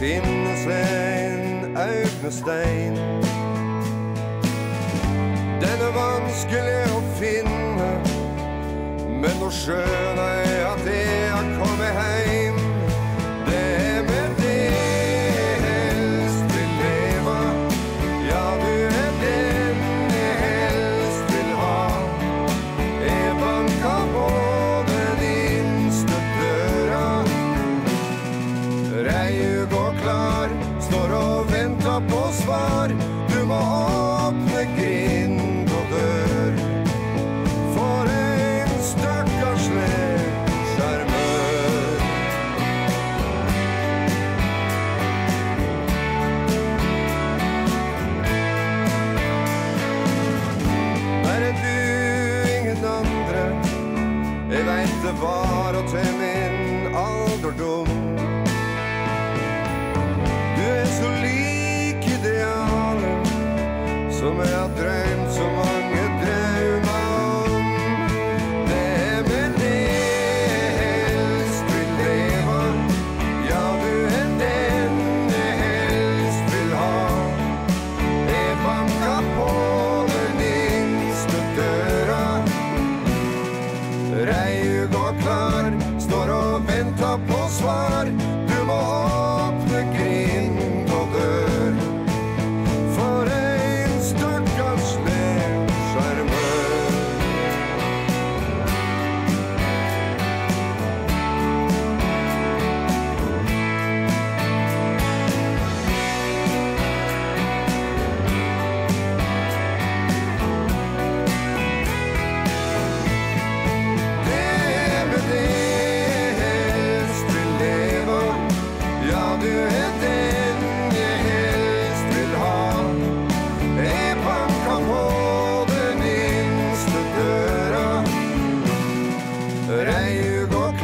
finnes en augnestein. Den er vanskelig å finne, men nå skjønner jeg at det var å temme en alderdom.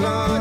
gone.